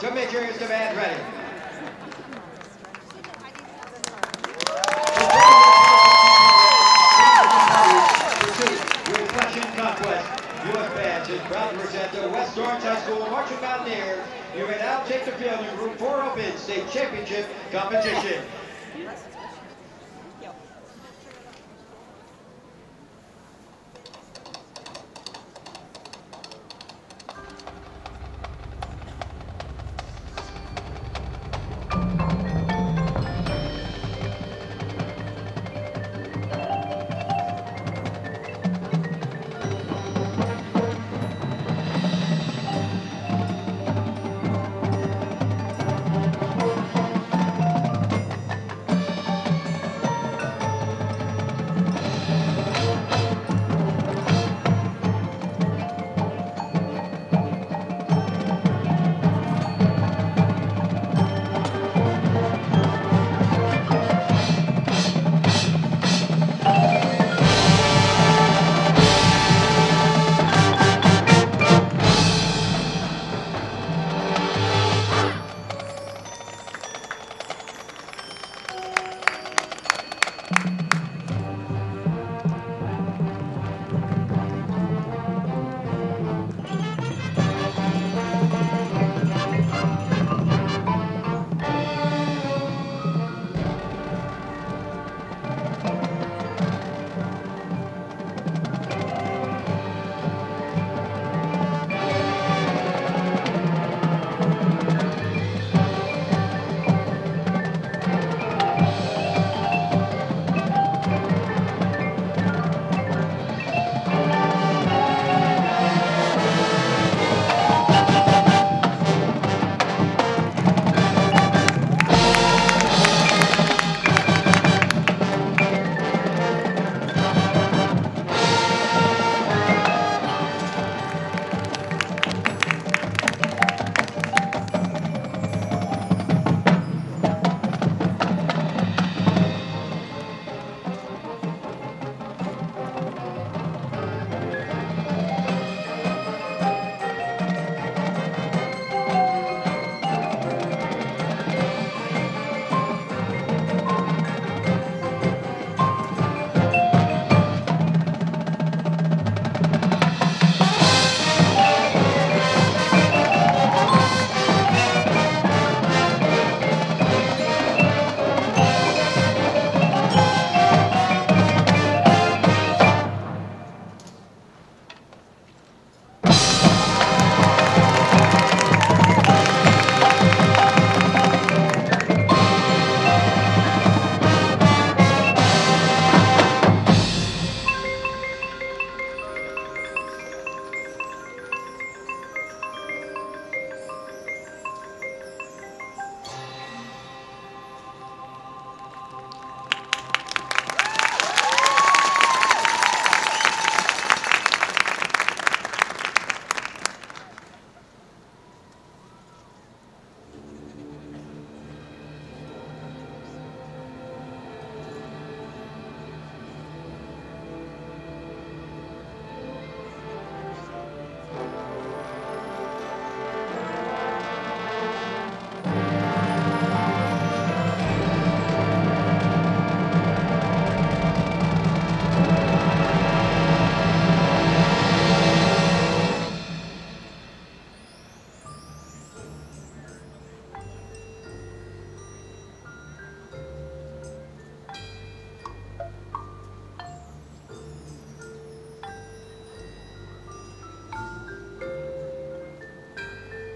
to Ready. Reflection Conquest, U.S. Bands is the West Orange High School Marching. You may now take the field in Group 4 Open State Championship competition.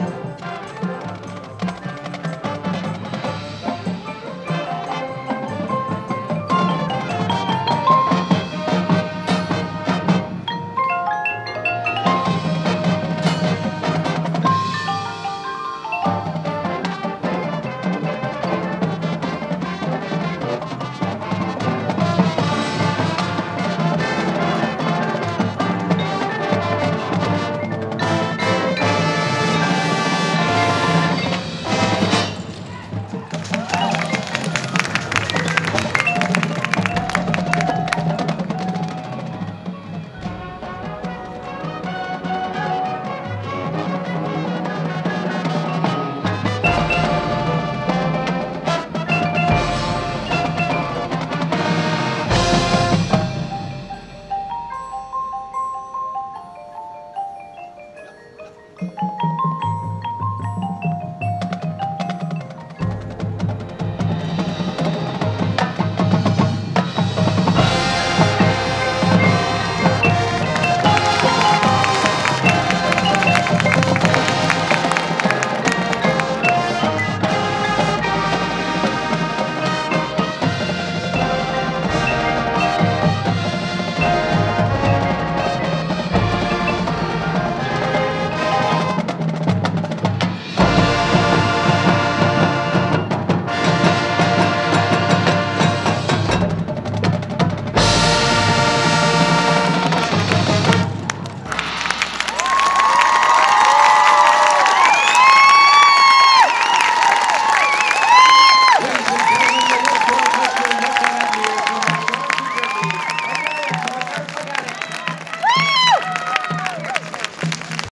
있죠.